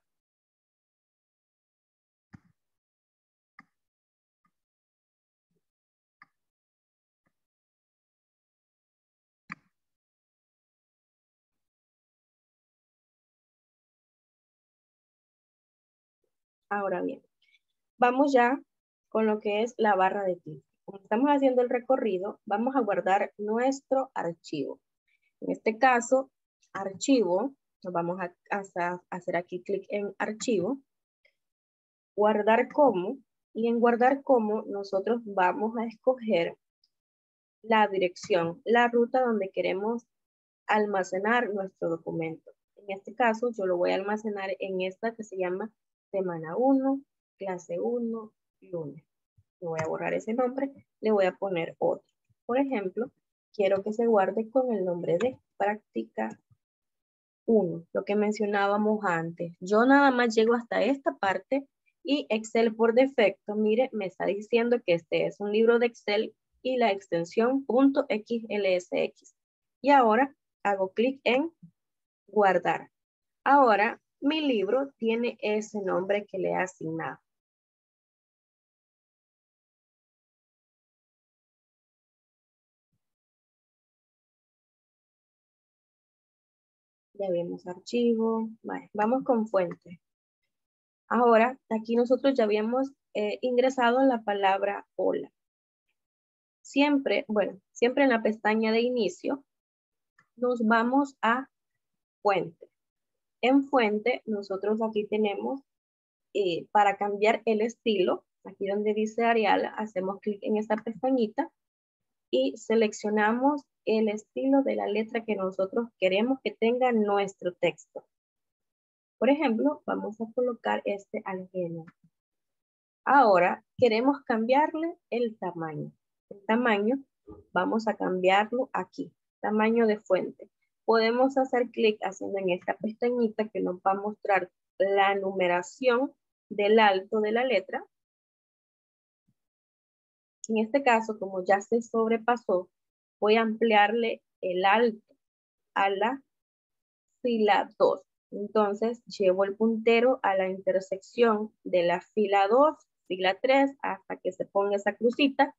Ahora bien, vamos ya con lo que es la barra de tiempo. Como estamos haciendo el recorrido, vamos a guardar nuestro archivo. En este caso, archivo, nos vamos a, hacer aquí clic en archivo, guardar como, y en guardar como nosotros vamos a escoger la dirección, la ruta donde queremos almacenar nuestro documento. En este caso, yo lo voy a almacenar en esta que se llama semana 1, clase 1, lunes. Le voy a borrar ese nombre, le voy a poner otro. Por ejemplo, quiero que se guarde con el nombre de práctica uno, lo que mencionábamos antes. Yo nada más llego hasta esta parte y Excel por defecto, mire, me está diciendo que este es un libro de Excel y la extensión .xlsx. Y ahora hago clic en guardar. Ahora mi libro tiene ese nombre que le he asignado. Ya vemos archivo. vamos con fuente. Ahora, aquí nosotros ya habíamos eh, ingresado la palabra hola. Siempre, bueno, siempre en la pestaña de inicio, nos vamos a fuente. En fuente, nosotros aquí tenemos eh, para cambiar el estilo, aquí donde dice Arial, hacemos clic en esta pestañita y seleccionamos el estilo de la letra que nosotros queremos que tenga nuestro texto. Por ejemplo, vamos a colocar este al Ahora queremos cambiarle el tamaño. El tamaño vamos a cambiarlo aquí. tamaño de fuente. Podemos hacer clic haciendo en esta pestañita que nos va a mostrar la numeración del alto de la letra. En este caso, como ya se sobrepasó, voy a ampliarle el alto a la fila 2. Entonces, llevo el puntero a la intersección de la fila 2, fila 3, hasta que se ponga esa crucita.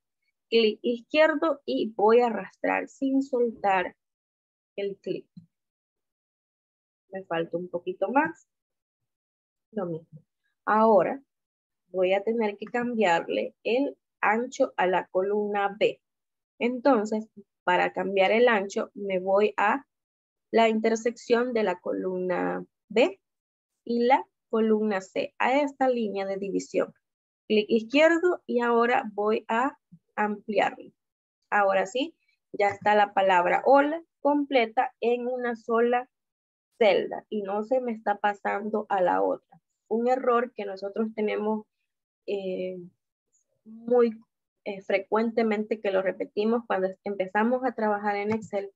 Clic izquierdo y voy a arrastrar sin soltar el clic. Me falta un poquito más. Lo mismo. Ahora, voy a tener que cambiarle el ancho a la columna B. Entonces, para cambiar el ancho, me voy a la intersección de la columna B y la columna C, a esta línea de división. Clic izquierdo y ahora voy a ampliarlo. Ahora sí, ya está la palabra hola completa en una sola celda y no se me está pasando a la otra. Un error que nosotros tenemos eh, muy eh, frecuentemente que lo repetimos cuando empezamos a trabajar en Excel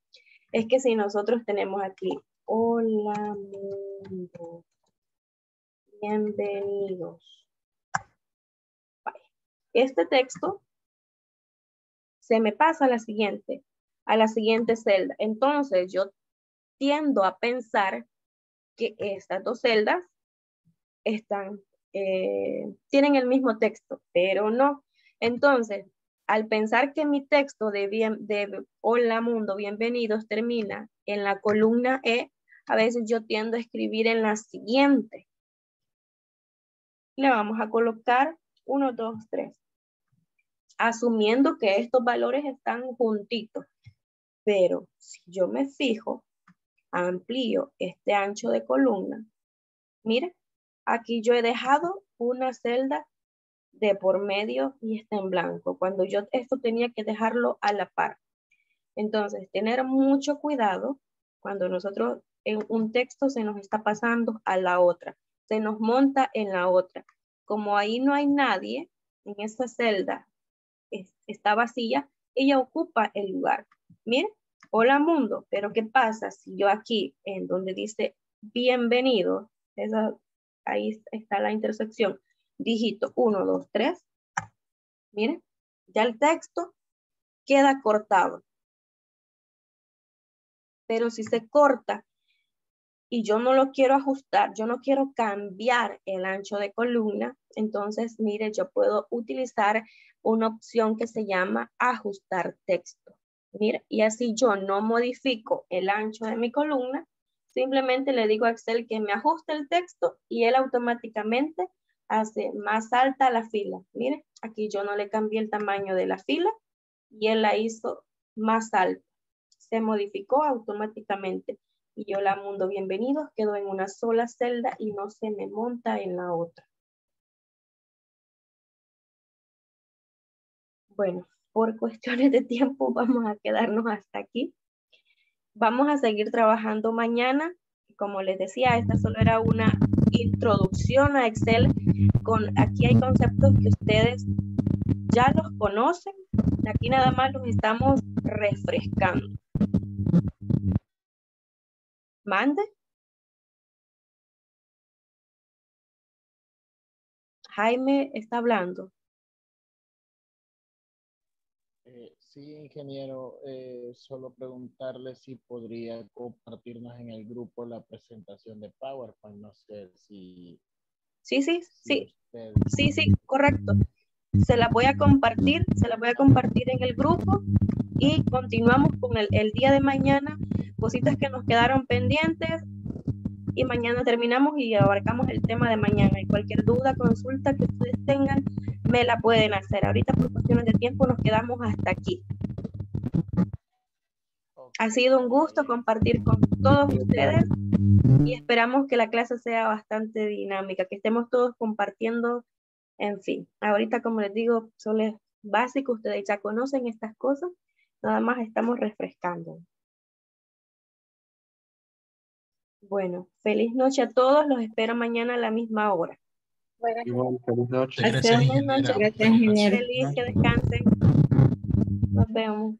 es que si nosotros tenemos aquí, hola mundo, bienvenidos. Este texto se me pasa a la siguiente, a la siguiente celda. Entonces yo tiendo a pensar que estas dos celdas eh, tienen el mismo texto, pero no. Entonces, al pensar que mi texto de, bien, de Hola Mundo, bienvenidos termina en la columna E, a veces yo tiendo a escribir en la siguiente. Le vamos a colocar 1, 2, 3. Asumiendo que estos valores están juntitos. Pero si yo me fijo, amplío este ancho de columna, mire, aquí yo he dejado una celda de por medio y está en blanco, cuando yo esto tenía que dejarlo a la par. Entonces, tener mucho cuidado cuando nosotros en un texto se nos está pasando a la otra, se nos monta en la otra. Como ahí no hay nadie, en esa celda está vacía, ella ocupa el lugar. Miren, hola mundo, pero ¿qué pasa si yo aquí, en donde dice bienvenido, esa, ahí está la intersección, dígito 1, 2, 3. Miren, ya el texto queda cortado. Pero si se corta y yo no lo quiero ajustar, yo no quiero cambiar el ancho de columna, entonces, mire, yo puedo utilizar una opción que se llama ajustar texto. Mire, y así yo no modifico el ancho de mi columna, simplemente le digo a Excel que me ajuste el texto y él automáticamente hace más alta la fila. Mire, aquí yo no le cambié el tamaño de la fila y él la hizo más alta. Se modificó automáticamente. Y yo la mundo bienvenidos quedó en una sola celda y no se me monta en la otra. Bueno, por cuestiones de tiempo vamos a quedarnos hasta aquí. Vamos a seguir trabajando mañana. Como les decía, esta solo era una introducción a Excel. Con, aquí hay conceptos que ustedes ya los conocen. Aquí nada más los estamos refrescando. Mande. Jaime está hablando. Sí, ingeniero, eh, solo preguntarle si podría compartirnos en el grupo la presentación de PowerPoint. No sé si... Sí, sí, sí. Sí, sí, correcto. Se la voy a compartir, se la voy a compartir en el grupo y continuamos con el, el día de mañana. Cositas que nos quedaron pendientes, y mañana terminamos y abarcamos el tema de mañana. Y cualquier duda, consulta que ustedes tengan, me la pueden hacer. Ahorita por cuestiones de tiempo nos quedamos hasta aquí. Ha sido un gusto compartir con todos ustedes y esperamos que la clase sea bastante dinámica, que estemos todos compartiendo, en fin. Ahorita, como les digo, son es básico, ustedes ya conocen estas cosas, nada más estamos refrescando. Bueno, feliz noche a todos. Los espero mañana a la misma hora. Igual, feliz noche. Gracias, Gracias, Feliz, que descansen. Nos vemos.